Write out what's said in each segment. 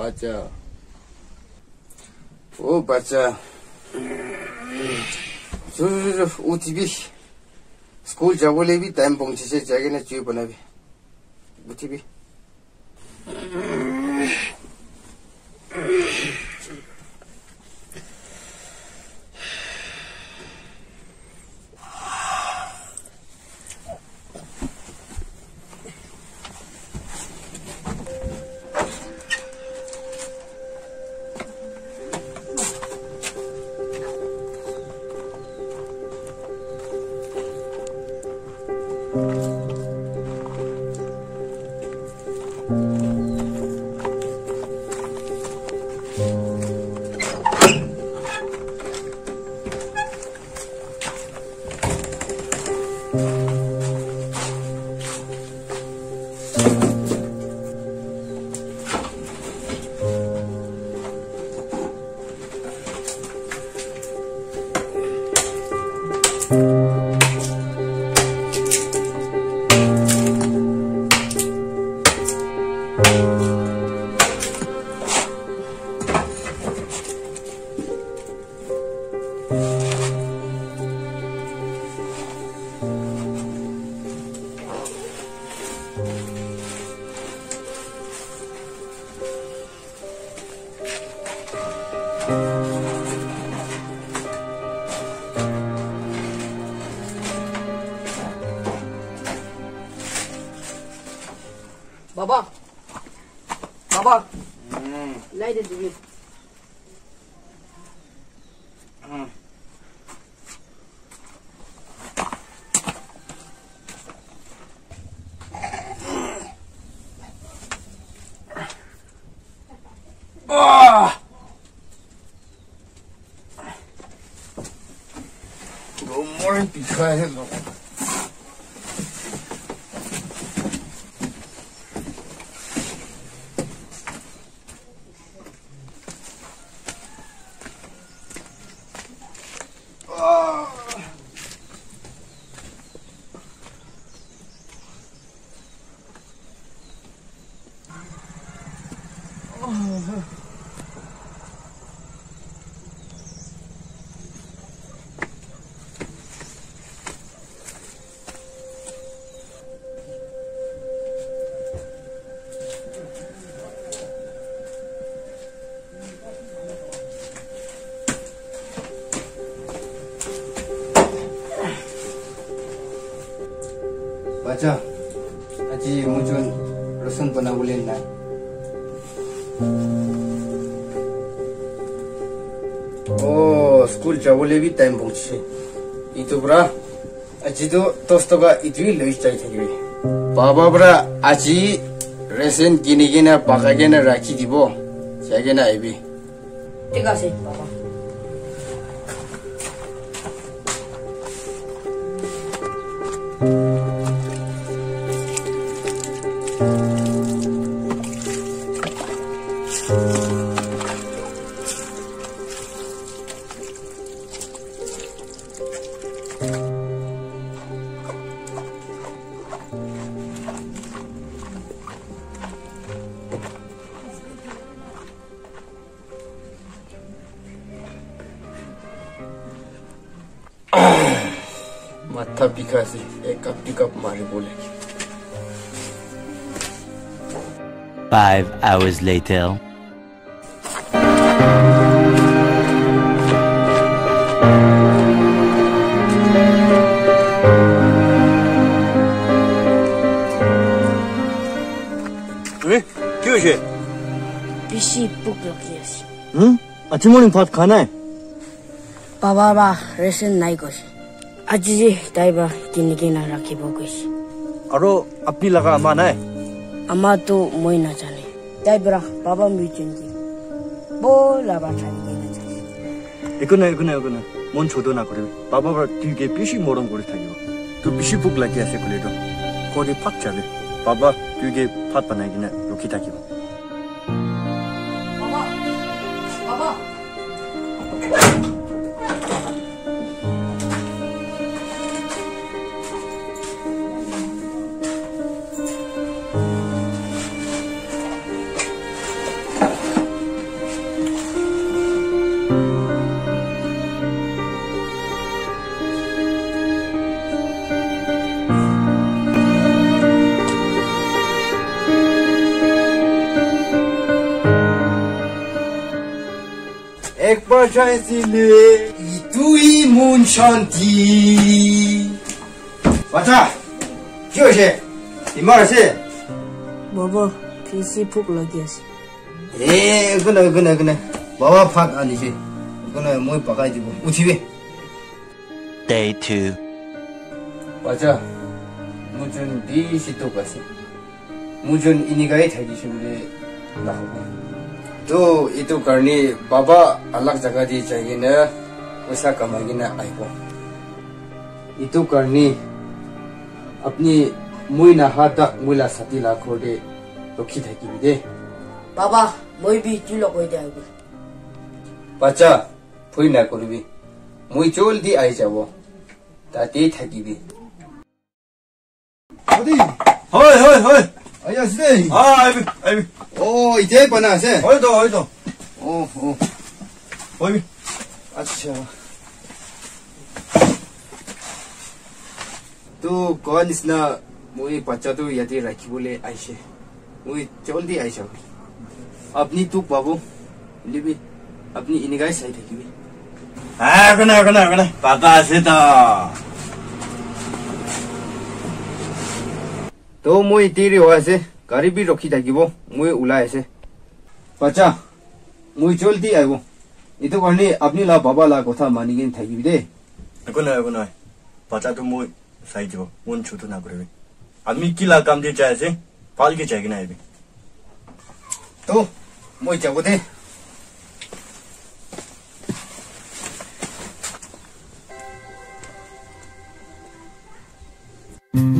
बच्चा। ओ बच्चा। स्कूल जाबोले भी टाइम पहुँचे जागे ना चुई बनाबी। उठबी। 好吧来的主意嗯。啊。哇都没人比出来那种 baca Haji Mujun Rusun pernah boleh nak скуль жаволе би тайм бунчи. Иту бра, ачи то тостога итви лёйш чай тагиви. Баба бра, ачи ресен гини гина пака гина раки дибо, чай гина айби. Тигаси, баба. মাথা বিকাশে এক কাপ টি কাপ মারে বলে Five hours later. 아주머님 밥 가네. 봐봐봐, 레슨 나이 것이. 아지지, 다이버, 기니기나 라키 보고 있어. 바로 앞빌라가 많아. 아마도 뭐이 나자네. 다이버라, 봐봐, 미친지. 뭐라봐, 자기 나자. 이거네, 이거네, 이거네. 뭔 조도나 그래. 봐봐봐, 뒤게 빛이 모른 거를 타기고. 그 빛이 북락이 하세요, 그래도. 거기 팍 자네. 봐봐, 뒤게 팍 반하기네, 요기 타기고. এক পাঠাইছিলে ইতুই মন শান্তি বাচ্চা কি হয়েছে ইমার আছে বাবা পিসি ফুক লাগি আছে এ এগুলো এগুলো এগুলো বাবা ফাঁক আনিছে এগুলো মই পাকাই দিব উঠিবে day two বাচ্চা মুজন বেশি তোক আছে মুজন ইনিগাই থাকিছে বলে নাহব तो इतु करनी बाबा अलग जगह दी चाहिए ना पैसा कमाएगी ना आई को इतु करनी अपनी मुई ना हाथ तक मुला सती लाखों दे रखी थे की दे। बाबा मुई भी चुलो कोई जाएगा। बच्चा फुई ना कोई भी मुई चोल दी आई जाओ ताते थकी भी। हाय हाय 허이 허이 아니 आई भी आई भी। O, idzie pan nasze? Oj to, oj to. O, o. Oj. Acha. Tu konis मुई पच्चा तो यदि राखी बोले आइसे मुई जल्दी आइस अपनी तू बाबू अपनी इनगाई सही थी भी हाँ कना तो গাড়ী বি ৰখি থাকিব মই ওলাই আছে বাচ্চা মই জলদি আহিব এইটো কাৰণে আপুনি লা বাবা লা কথা মানি কিনে থাকিবি দেই একো নাই একো নাই বাচ্চাটো মই চাই দিব মন চুটো নাকৰিবি আমি কি লা কাম দি যাই আছে পালকে যাই কিনে আহিবি তো মই যাব দে thank mm -hmm. you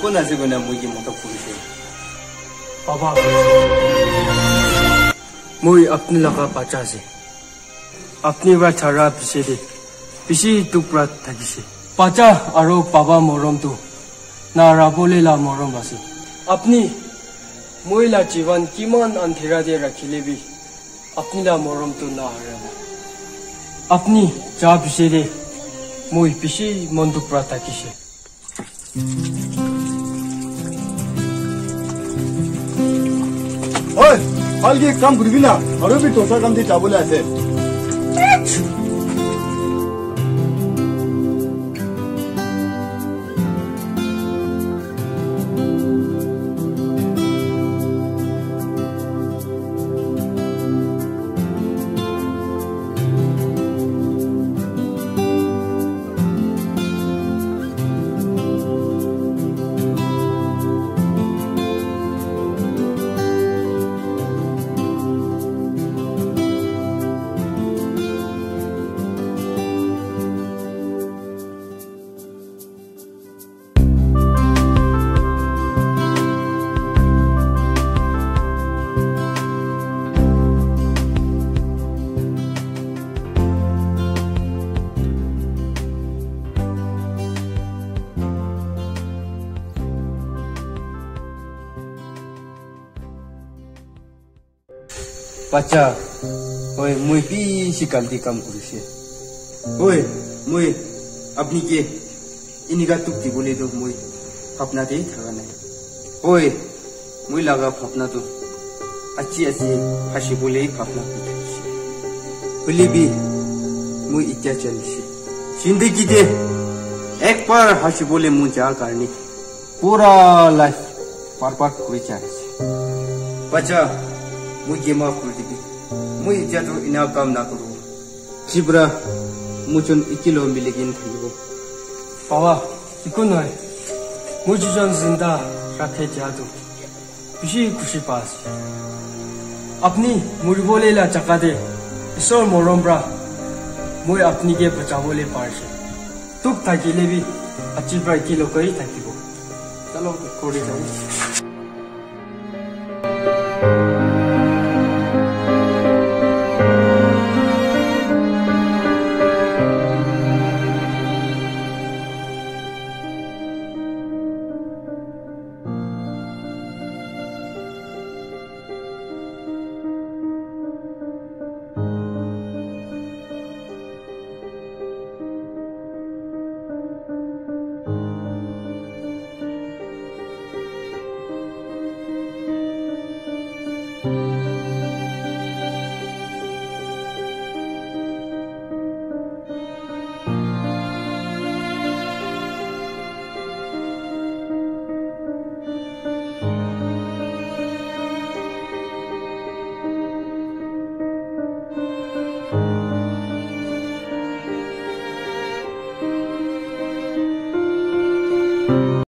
ကုနာစီကုနာမူကြီးမတော့ခုရှိဘာဘာမူရအပနလကပါချာစီအပနီဝါချာရာပစီဒီပစီတူပရတကြီးစီပါချာအရောဘာဘာမောရုံတူနာရာဘိုလေလာမောရုံပါစီအပနီမူလာဂျီဝန်ကီမန်အန်ထေရာဒီရခိလေဘီအပနီလာမောရုံတူနာရာအပနီချာပစီဒီမူပစီမွန်တူပရတကြီးစီ Mm-hmm. ઓય હાલ કે એક કામ ગુરવીના મારો બી ઢોસા કામથી ચાબુલા છે पाचा ओए, मुई पीसी कांति काम से ओए, मुई, अपनी के इनिका तुक्ति बोले तो मुई। अपना दे थगा नहीं। ओए, मुई लगा फपना तो। अच्छी अच्छी, हसी बोले ही फपना बोले भी, मुई इत्या चलिशे ज़िंदगी दे। एक बार हसी बोले मुझे जा करनी। पूरा लाइफ बर्बाद हुई जा रही बच्चा, मुझे माफ़ कर दे। मुई इज़्ज़त रो इना काम ना करू। जिब्रा मुचन इकिलो मिलेगिन थिबो पावा इकुन नय मुजु जन ज़िंदा रखे जादू। खुशी खुशी पास। अपनी मुर्गोले ला चका दे। इसोर मोरम ब्रा मुई अपनी के बचावोले पारस तुक थाकिले भी अच्छी ब्रा इकिलो कई थाकिबो चलो कोड़ी जाओ